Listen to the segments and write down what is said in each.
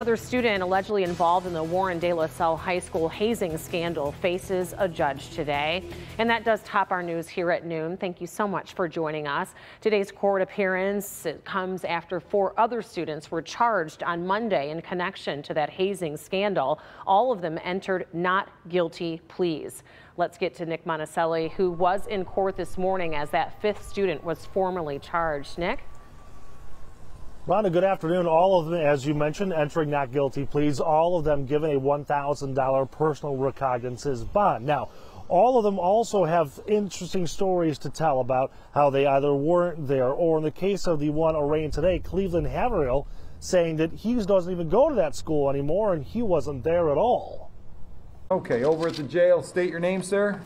Another student allegedly involved in the Warren De La Salle High School hazing scandal faces a judge today. And that does top our news here at noon. Thank you so much for joining us. Today's court appearance comes after four other students were charged on Monday in connection to that hazing scandal. All of them entered not guilty pleas. Let's get to Nick Monticelli, who was in court this morning as that fifth student was formally charged. Nick? Rhonda, good afternoon. All of them, as you mentioned, entering not guilty pleas, all of them given a $1,000 personal recognizance bond. Now, all of them also have interesting stories to tell about how they either weren't there, or in the case of the one arraigned today, Cleveland Harville, saying that he doesn't even go to that school anymore and he wasn't there at all. Okay, over at the jail, state your name, sir.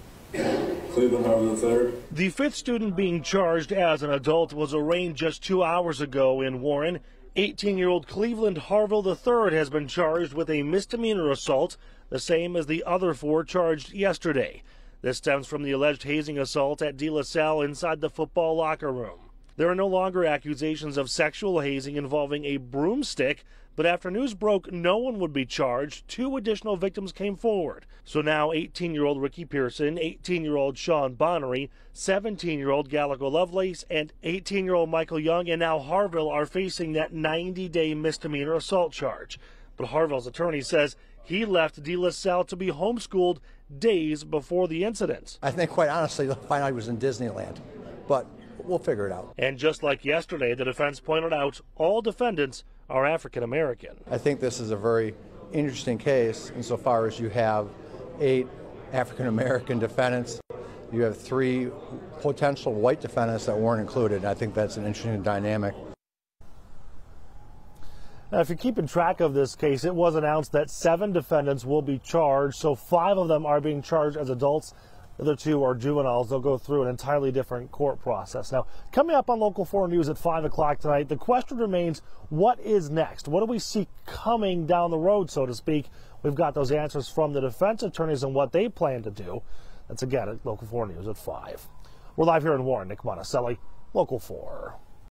Cleveland III. The fifth student being charged as an adult was arraigned just two hours ago in Warren. 18 year old Cleveland Harville III has been charged with a misdemeanor assault, the same as the other four charged yesterday. This stems from the alleged hazing assault at De La Salle inside the football locker room. There are no longer accusations of sexual hazing involving a broomstick, but after news broke no one would be charged, two additional victims came forward. So now 18 year old Ricky Pearson, 18 year old Sean Bonnery, 17 year old Gallico Lovelace, and 18 year old Michael Young and now Harville are facing that 90 day misdemeanor assault charge. But Harville's attorney says he left De La Salle to be homeschooled days before the incident. I think, quite honestly, they'll find out he was in Disneyland. But we'll figure it out. And just like yesterday, the defense pointed out all defendants are African American. I think this is a very interesting case insofar as you have eight African American defendants. You have three potential white defendants that weren't included. And I think that's an interesting dynamic. Now, if you're keeping track of this case, it was announced that seven defendants will be charged. So five of them are being charged as adults the other two are juveniles. They'll go through an entirely different court process. Now, coming up on Local 4 News at 5 o'clock tonight, the question remains what is next? What do we see coming down the road, so to speak? We've got those answers from the defense attorneys and what they plan to do. That's again at Local 4 News at 5. We're live here in Warren. Nick Monticelli, Local 4.